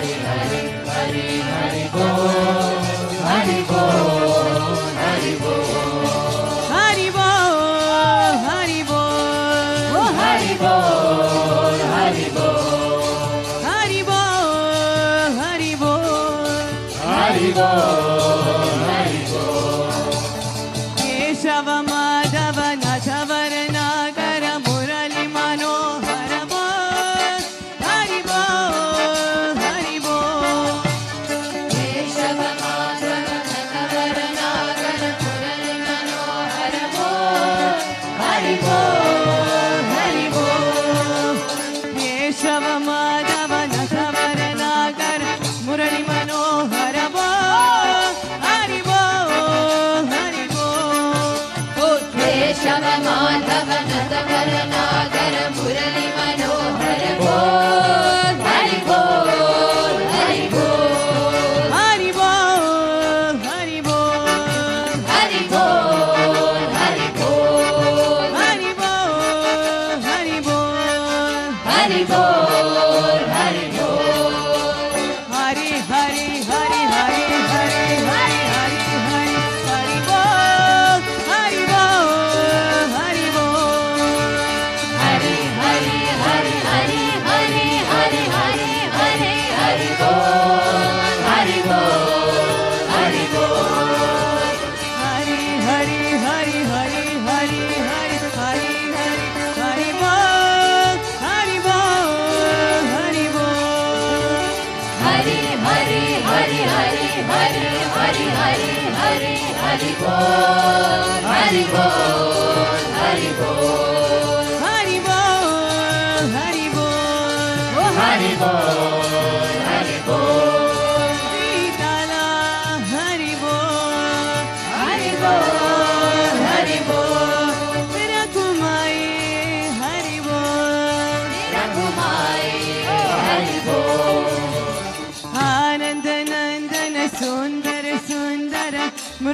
Hari Hari Hari Hari Bol Hari Bol Hari Bol Hari Bol Hari Hari Hari Hari Hari क्षममाधव सभरमादर पुरलि मनोधर Hari Hari Hari Hari Hari Bol Hari Bol Hari Bol. Hari Bol Hari Bol. Oh, Hari Bol.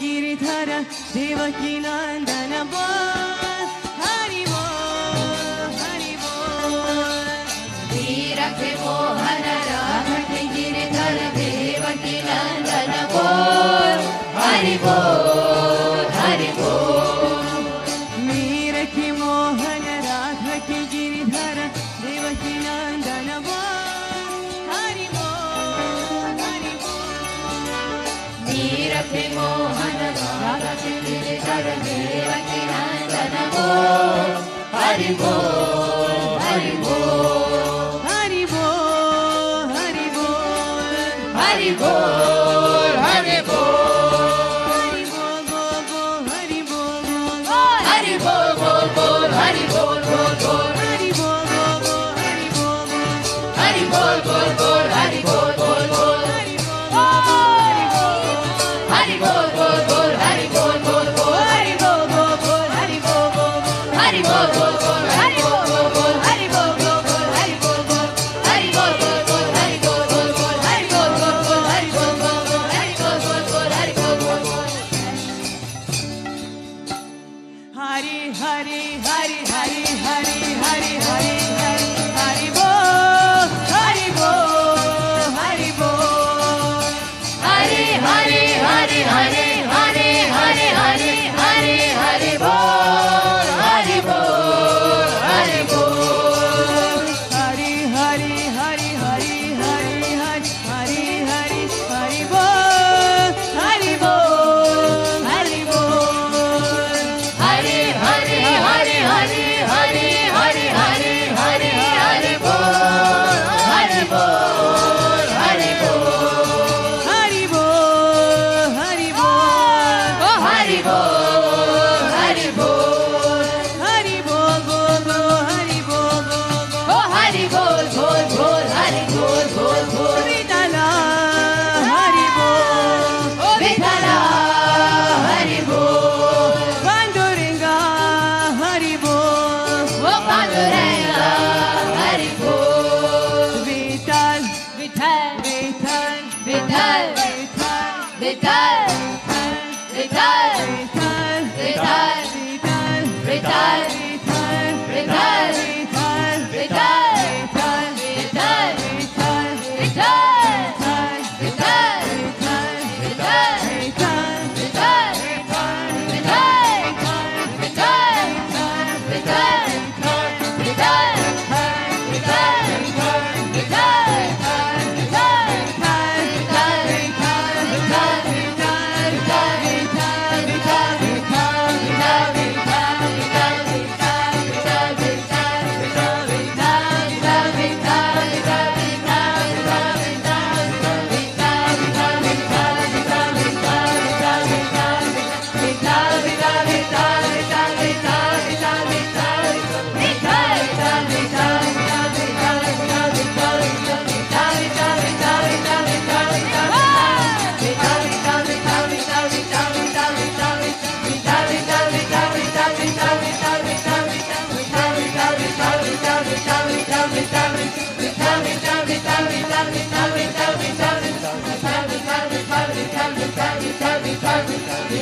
Giridhara Devaki ನಂದನ ಬಾ Haribol, Haribol, Haribol.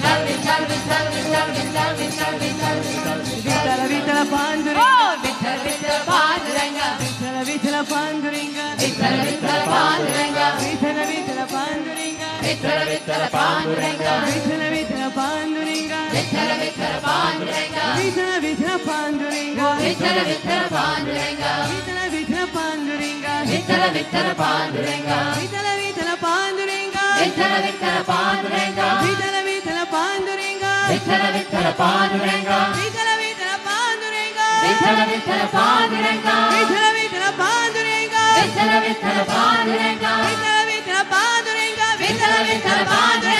विशाल विशाल विशाल विशाल विशाल विशाल विशाल विशाल विशाल पांडुरिंग विशाल विशाल पांडुरिंग विशाल विशाल पांडुरिंग विशाल विशाल पांडुरिंग विशाल विशाल पांडुरिंग विशाल विशाल पांडुरिंग विशाल विशाल पांडुरिंग विशाल विशाल पांडुरिंग विशाल विशाल पांडुरिंग विशाल विशाल पांडुरिंग विशाल विशाल पांडुरिंग विशाल विशाल पांडुरिंग विशाल विशाल पांडुरिंग विशाल विशाल पांडुरिंग विशाल विशाल Vitthala పాదురంగా Vitthala Vitthala పాదురంగా Vitthala Vitthala పాదురంగా Vitthala Vitthala పాదురంగా Vitthala Vitthala పాదురంగా Vitthala Vitthala పాదురంగా Vitthala Vitthala పాదురంగా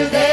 Saturday.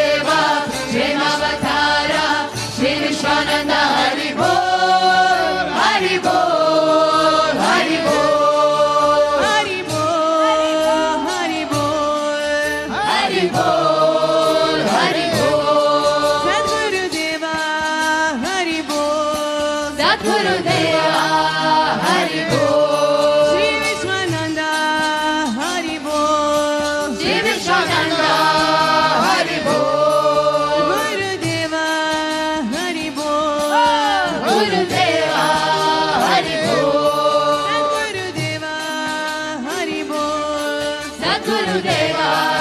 来るでは」